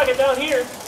like it down here.